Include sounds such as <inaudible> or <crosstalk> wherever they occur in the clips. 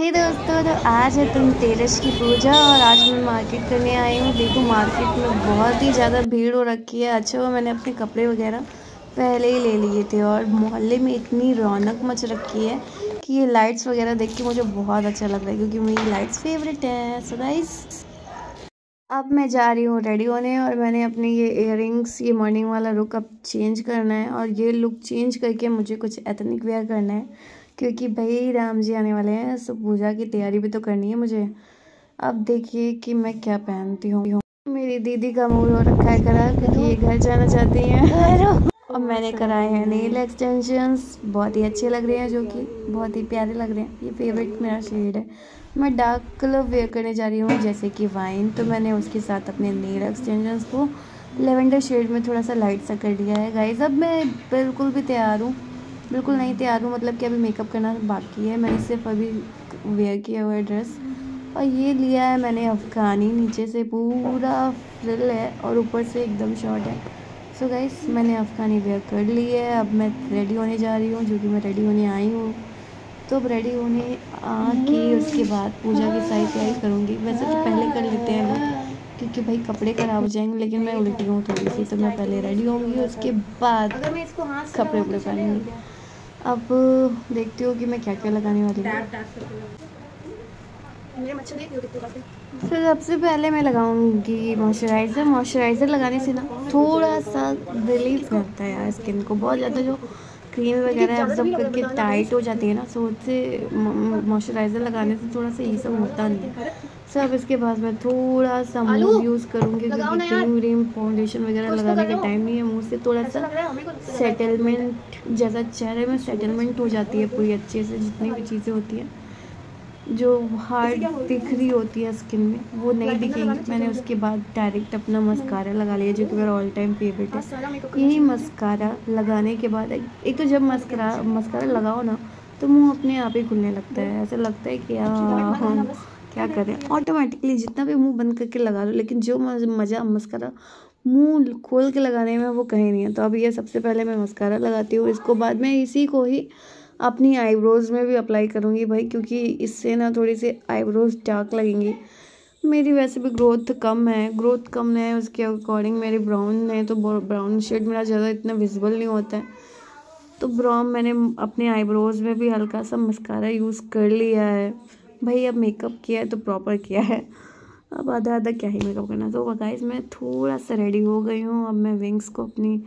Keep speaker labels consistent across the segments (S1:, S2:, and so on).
S1: हे दोस्तों तो आज है तुम तेरस की पूजा और आज मैं मार्केट करने आई हूँ। देखो मार्केट में बहुत ही ज़्यादा भीड़ हो रखी है। अच्छा हुआ मैंने अपने कपड़े वगैरह पहले ही ले लिए थे और मोहल्ले में इतनी रौनक मच रखी है कि ये लाइट्स वगैरह देख के मुझे बहुत अच्छा लग रहा है, क्योंकि मेरी लाइट्स फेवरेट हैं। सो गाइस अब मैं जा रही हूँ रेडी होने और मैंने अपने ये इयर ये मॉर्निंग वाला लुक अब चेंज करना है और ये लुक चेंज करके मुझे कुछ एथनिक वेयर करना है। क्योंकि भाई राम जी आने वाले हैं सो पूजा की तैयारी भी तो करनी है मुझे। अब देखिए कि मैं क्या पहनती हूँ। मेरी दीदी का मूड हो रखा है करा क्योंकि ये घर जाना चाहती हैं। <laughs> और मैंने कराए हैं नेल एक्सटेंशंस बहुत ही अच्छे लग रहे हैं जो कि बहुत ही प्यारे लग रहे हैं। ये फेवरेट मेरा शेड है। मैं डार्क कलर वेयर करने जा रही हूँ जैसे कि वाइन तो मैंने उसके साथ अपने नेल एक्सटेंशंस को लेवेंडर शेड में थोड़ा सा लाइट सा कर दिया है। गाइस अब मैं बिल्कुल भी तैयार हूँ। बिल्कुल नहीं तैयार हूँ मतलब कि अभी मेकअप करना बाकी है। मैंने सिर्फ़ अभी वेयर किया हुआ है ड्रेस और ये लिया है मैंने अफ़गानी नीचे से पूरा फ्रिल है और ऊपर से एकदम शॉर्ट है। सो so गाइस मैंने अफ़गानी वेयर कर ली है। अब मैं रेडी होने जा रही हूँ जो कि मैं रेडी होने आई हूँ। तो अब रेडी होने आके उसके बाद पूजा की सारी तैयारी करूँगी। वैसे तो पहले कर लेते हैं लोग क्योंकि भाई कपड़े ख़राब हो जाएँगे लेकिन मैं उल्टी हूँ थोड़ी सी तो मैं पहले रेडी होंगी उसके बाद कपड़े वपड़े पहनूँगी। अब देखती हूँ कि मैं क्या क्या लगाने वाली हूँ। फिर सबसे पहले मैं लगाऊँगी मॉइस्चराइज़र मॉइस्चराइज़र लगाने से ना थोड़ा सा रिलीफ मिलता है यार स्किन को। बहुत ज़्यादा जो क्रीम वगैरह एब्जॉर्ब करके टाइट हो जाती है ना सो उससे मॉइस्चराइज़र लगाने से थोड़ा सा ये सब होता नहीं है। सब इसके बाद मैं थोड़ा सा मूव यूज़ करूँगी क्योंकि क्रीम व्रीम फाउंडेशन वगैरह लगाने का टाइम नहीं है मुँह से थोड़ा सा सेटलमेंट जैसा चेहरे में सेटलमेंट हो जाती है पूरी अच्छे से जितनी भी चीज़ें होती हैं। जो हार्ड दिख रही होती है स्किन में वो नहीं दिखेंगी। मैंने उसके बाद डायरेक्ट अपना मस्कारा लगा लिया जो कि मेरा ऑल टाइम फेवरेट है यही मस्कारा लगाने के बाद एक तो जब मस्करा मस्कारा लगाओ ना तो मुँह अपने आप ही खुलने लगता है। ऐसा लगता है कि हम क्या करें? ऑटोमेटिकली जितना भी मुँह बंद करके लगा लो, लेकिन जो मज़ा मस्करा मुँह खोल के लगाने में वो कहीं नहीं है। तो अब ये सबसे पहले मैं मस्कारा लगाती हूँ। इसको बाद में इसी को ही अपनी आईब्रोज़ में भी अप्लाई करूँगी भाई, क्योंकि इससे ना थोड़ी सी आईब्रोज़ डार्क लगेंगी। मेरी वैसे भी ग्रोथ कम है। ग्रोथ कम है उसके अकॉर्डिंग मेरे ब्राउन है तो ब्राउन शेड मेरा ज़्यादा इतना विजिबल नहीं होता है। तो ब्राउन मैंने अपने आईब्रोज़ में भी हल्का सा मस्कारा यूज़ कर लिया है। भाई अब मेकअप किया है तो प्रॉपर किया है। अब आधा आधा क्या ही मेकअप करना तो गाइस मैं थोड़ा सा रेडी हो गई हूँ। अब मैं विंग्स को अपनी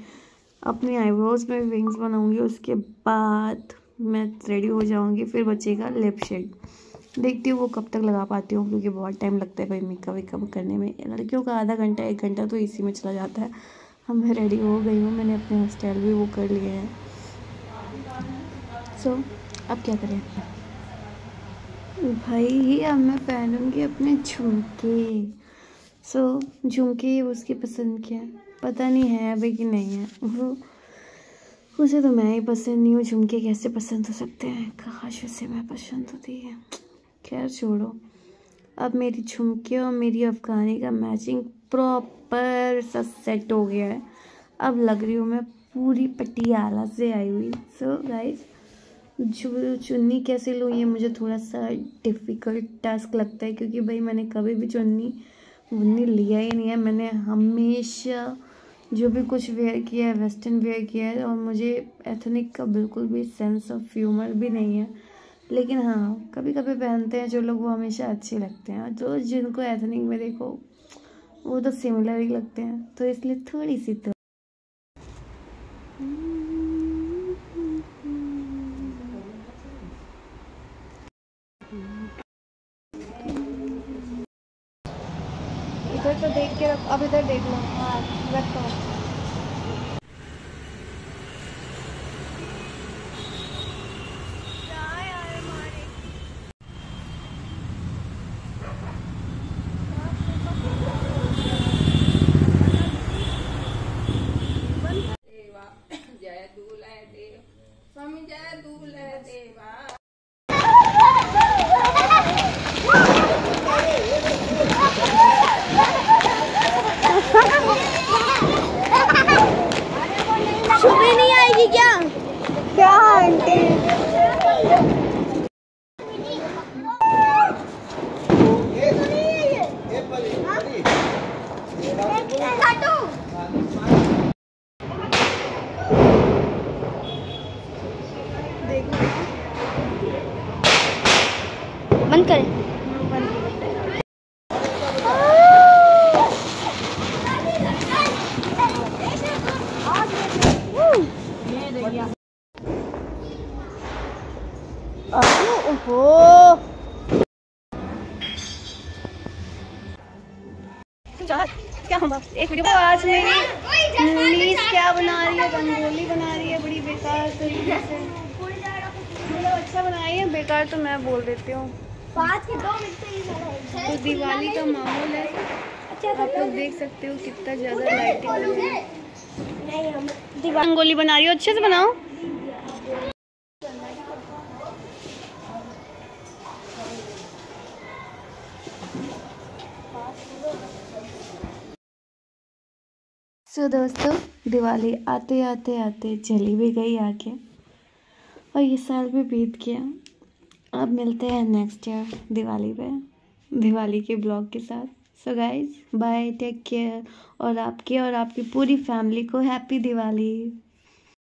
S1: अपनी आईब्रोज़ में विंग्स बनाऊँगी। उसके बाद मैं रेडी हो जाऊँगी। फिर बचेगा लिप शेड देखती हूँ वो कब तक लगा पाती हूँ क्योंकि बहुत टाइम लगता है भाई मेकअप वेकअप करने में। लड़कियों का आधा घंटा एक घंटा तो इसी में चला जाता है। अब मैं रेडी हो गई हूँ। मैंने अपने हेयर स्टाइल भी वो कर लिए हैं। सो so, अब क्या करें? भाई अब मैं पहनूँगी अपने झुमके। सो so, झुमके उसकी पसंद क्या पता नहीं है अभी कि नहीं है। वो उसे तो मैं ही पसंद नहीं हूँ। झुमके कैसे पसंद हो सकते हैं? काश उसे मैं पसंद होती। है खैर छोड़ो। अब मेरी झुमके और मेरी अफ़गानी का मैचिंग प्रॉपर सा सेट हो गया है। अब लग रही हूँ मैं पूरी पटियाला से आई हुई। सो गाइस जो चुन्नी कैसे लूँ, ये मुझे थोड़ा सा डिफ़िकल्ट टास्क लगता है, क्योंकि भाई मैंने कभी भी चुन्नी मुन्नी लिया ही नहीं है। मैंने हमेशा जो भी कुछ वेयर किया है वेस्टर्न वेयर किया है, और मुझे एथनिक का बिल्कुल भी सेंस ऑफ़ ह्यूमर भी नहीं है। लेकिन हाँ कभी कभी पहनते हैं जो लोग, वो हमेशा अच्छे लगते हैं। और जो जिनको एथनिक में देखो, वो तो सिमिलर ही लगते हैं। तो इसलिए थोड़ी सी तो इधर तो देख के रख अब इधर देख लो। हाँ रखो स्वामी जय दूल देवा।
S2: बंद करें। ओहो। क्या हुआ? एक वीडियो आज मेरी नीस क्या बना रही है? रंगोली बना रही है बड़ी बेकार तरीके से। <laughs> मतलब अच्छा बनाई है बेकार तो मैं बोल देती हूँ। तो दिवाली का माहौल है। आप लोग देख सकते हो कितना ज़्यादा लाइटिंग है। रंगोली बना रही हो अच्छे से बनाओ।
S1: सो so, दोस्तों दिवाली आते आते आते चली भी गई आके। और ये साल भी बीत गया। अब मिलते हैं नेक्स्ट ईयर दिवाली पे, दिवाली के ब्लॉग के साथ। So guys bye take care और आपके और आपकी पूरी फैमिली को हैप्पी दिवाली।